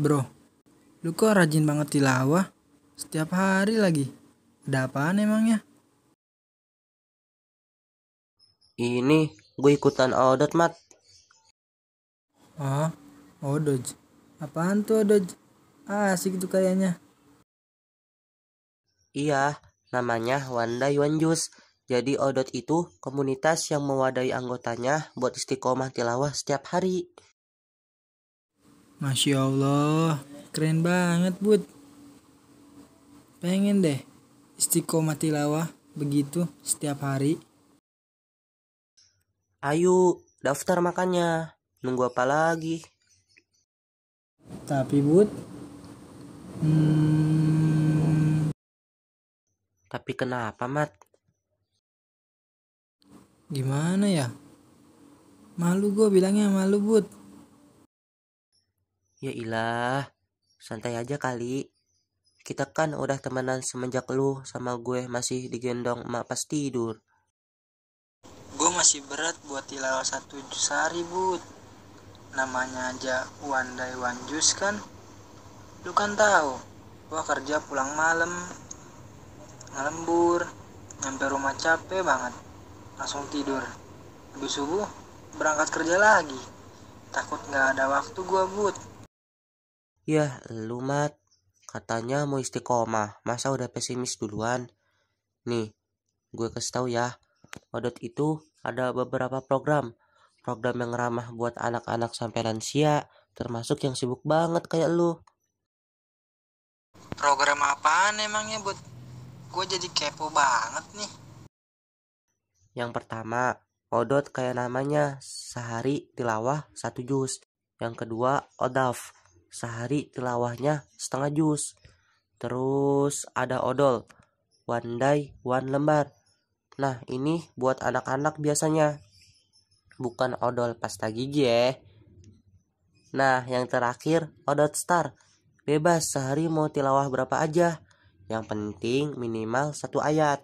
Bro, lu kok rajin banget tilawah? Setiap hari lagi. Ada apaan emangnya? Ini gue ikutan audit mat. Oh, Odoj. Apaan tuh Odoj? Asik tuh kayaknya. Iya, namanya One Juice. Jadi Odot itu komunitas yang mewadahi anggotanya buat istiqomah tilawah setiap hari. Masya Allah, keren banget bud. Pengen deh istiqomah tilawah begitu setiap hari. Ayo, daftar makannya. Nunggu apa lagi? Tapi bud, hmm, Tapi kenapa, Mat? gimana ya? Malu gue bilangnya malu bud. Ya ilah, santai aja kali. Kita kan udah temenan semenjak lu sama gue masih digendong emak pas tidur. Gue masih berat buat tilawah satu juz sehari bud. Namanya aja one day one juz kan. Lu kan tahu, gue kerja pulang malam, ngelembur, nyampe rumah capek banget, langsung tidur. Habis subuh berangkat kerja lagi. Takut nggak ada waktu gue bud. Ya, lu Mat. Katanya mau istiqomah. Masa udah pesimis duluan? Nih, gue kasih tahu ya. Odot itu ada beberapa program. Program yang ramah buat anak-anak sampai lansia, termasuk yang sibuk banget kayak lu. Program apaan emangnya bud? Gue jadi kepo banget nih. Yang pertama, Odot kayak namanya sehari tilawah satu juz. Yang kedua, Odaf. Sehari tilawahnya setengah juz. Terus ada Odol. One day, one lembar. Nah, ini buat anak-anak biasanya. Bukan odol pasta gigi ya. Nah, yang terakhir, Odot Star. Bebas sehari mau tilawah berapa aja. Yang penting minimal satu ayat.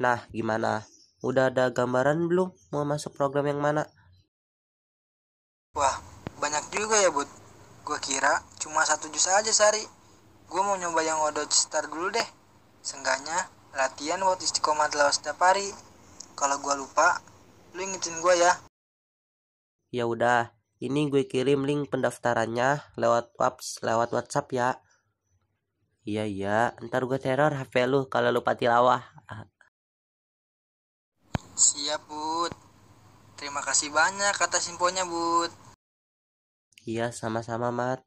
Nah, gimana? Udah ada gambaran belum mau masuk program yang mana? Wah, banyak juga ya, Bud. Gue kira cuma satu jus aja sehari. Gue mau nyoba yang Odot Star dulu deh. Seenggaknya latihan buat istiqomah tilawah setiap hari. Kalau gue lupa, lu ingetin gue ya. Ya udah, ini gue kirim link pendaftarannya lewat WhatsApp, lewat WhatsApp ya. Iya iya, ntar gue teror HP lu kalau lupa tilawah. Siap, Bud. Terima kasih banyak atas infonya, Bud. Iya, sama-sama, Mat.